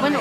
Bueno,